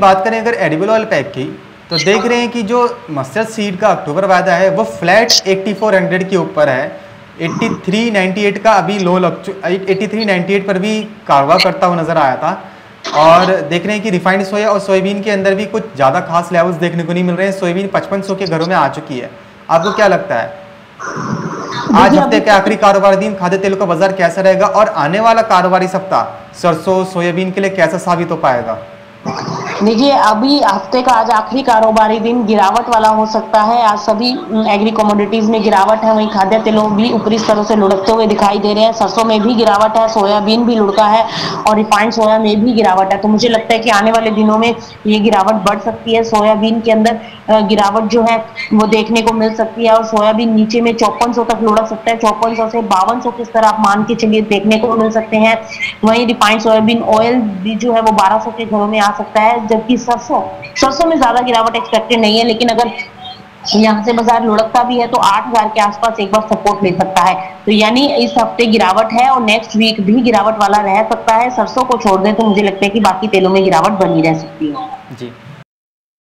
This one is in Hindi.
बात करें अगर एडिबल ऑयल पैक की तो देख रहे हैं कि जो मस्टर्ड सीड का अक्टूबर वायदा है वो फ्लैट 8400 के ऊपर है। 8398 का अभी लो लग 8398 पर भी कारवा करता हुआ नज़र आया था। और देख रहे हैं कि रिफाइंड सोया और सोयाबीन के अंदर भी कुछ ज़्यादा खास लेवल्स देखने को नहीं मिल रहे हैं। सोयाबीन पचपन सौ के घरों में आ चुकी है। आपको क्या लगता है? आज हफ़्ते के आखिरी कारोबारी दिन खाद्य तेल का बाज़ार कैसा रहेगा और आने वाला कारोबारी सप्ताह सरसों सोयाबीन के लिए कैसा साबित हो पाएगा? देखिए, अभी हफ़्ते का, आज आखिरी कारोबारी दिन गिरावट वाला हो सकता है। आज सभी एग्री कमोडिटीज में गिरावट है, वहीं खाद्य तेलों भी ऊपरी स्तरों से लुढ़कते हुए दिखाई दे रहे हैं। सरसों में भी गिरावट है, सोयाबीन भी लुढ़का है और रिफाइंड सोया में भी गिरावट है। तो मुझे लगता है कि आने वाले दिनों में ये गिरावट बढ़ सकती है। सोयाबीन के अंदर गिरावट जो है, वो देखने को मिल सकती है और सोयाबीन नीचे में चौपन तक लुढ़क सकता है। चौपन से बावन सौ किस आप मान के चलिए, देखने को मिल सकते हैं। वहीं रिफाइंड सोयाबीन ऑयल भी जो है, वो बारह के घरों में आ सकता है। जबकि सरसों सरसों में ज़्यादा गिरावट एक्सपेक्टेड नहीं है, लेकिन अगर यहाँ से बाज़ार लुढ़कता भी है तो आठ हज़ार के आसपास एक बार सपोर्ट ले सकता है। तो यानी इस हफ़्ते गिरावट है और नेक्स्ट वीक भी गिरावट वाला रह सकता है। सरसों को छोड़ दें तो मुझे लगता है कि बाकी तेलों में गिरावट बनी रह सकती है। जी।